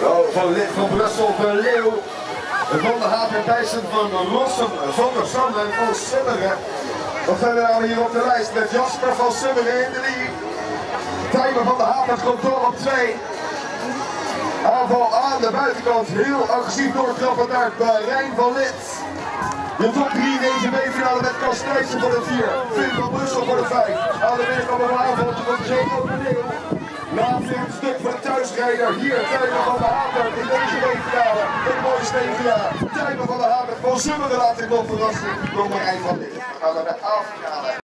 Marcel de Leeuw. Van de Haven Thijssen van Rossum, van der Sanden en van Simmeren. We verder aan hier op de lijst met Jasper van Simmeren in de lead. Tijmen van de Haven komt door op 2. Aanval aan de buitenkant, heel agressief doortrappen naar Rijn van Lid. De top 3 in deze B-finale met Kas Thijssen voor de 4. Finn van Brussel voor de 5. Aan de binnenkant een aanval van Joe de Leeuw. Laatste een stuk van de thuisrijder. Hier, Tijmen van de Haven in deze B-finale. Het mooie steenfinale. Tijmen van de Haven van Zummeren laat zich nog verrassen door Marijn van Lid. We gaan naar de A-finale.